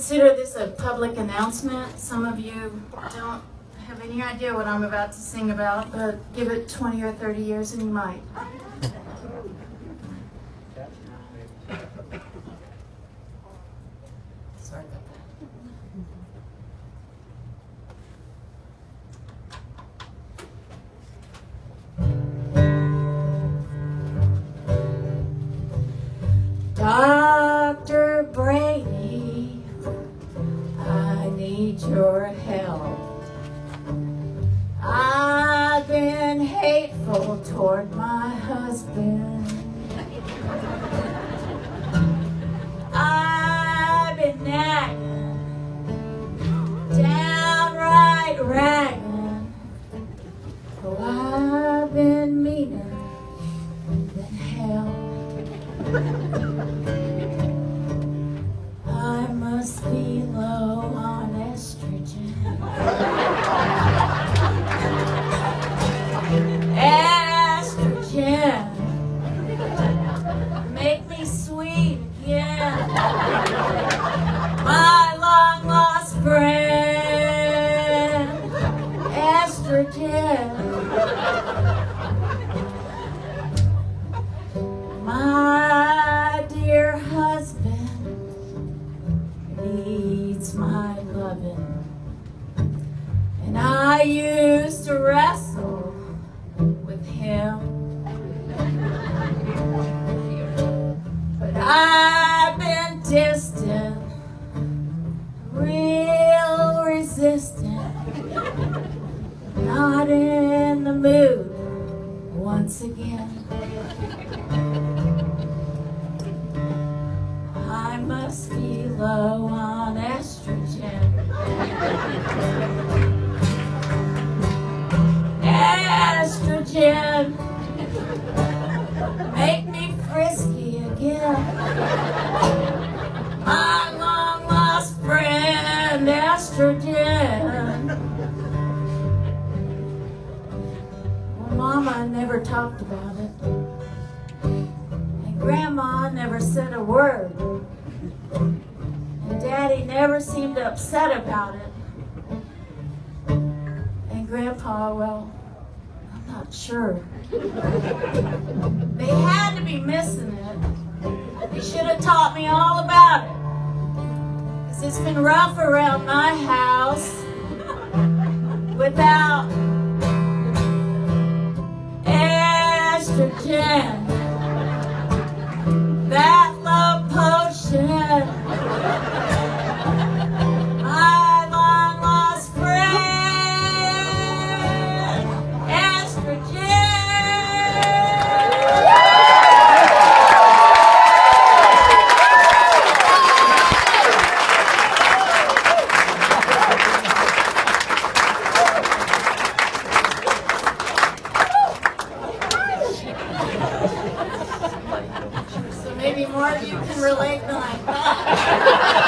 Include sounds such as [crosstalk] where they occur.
consider this a public announcement. Some of you don't have any idea what I'm about to sing about, but give it 20 or 30 years and you might. Your help. I've been hateful toward my husband. I've been nagging, downright ragging. Oh, I've been meaner than hell. Loving. And I used to wrestle with him. But I've been distant, real resistant, not in the mood once again. I must be low again. My long lost friend, estrogen. Well, Mama never talked about it. And Grandma never said a word. And Daddy never seemed upset about it. And Grandpa, well, I'm not sure. They had to be missing it. They should have taught me all about it. Because it's been rough around my house [laughs] without more you can relate than I thought.